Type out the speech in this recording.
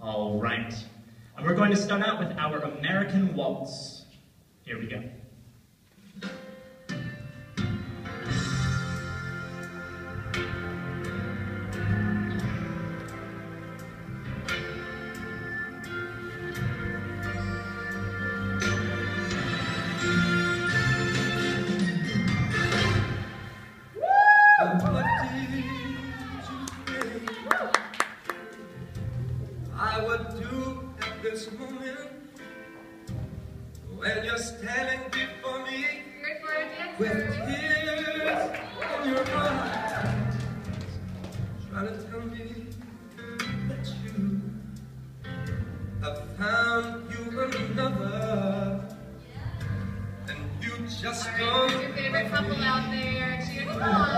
All right. And we're going to start out with our American Waltz. Here we go. I would do at this moment when you're standing before me Ready for our dance? with tears in your eyes, trying to tell me that you have found you another, and you just All right, don't. your favorite couple out there? Cheer them on.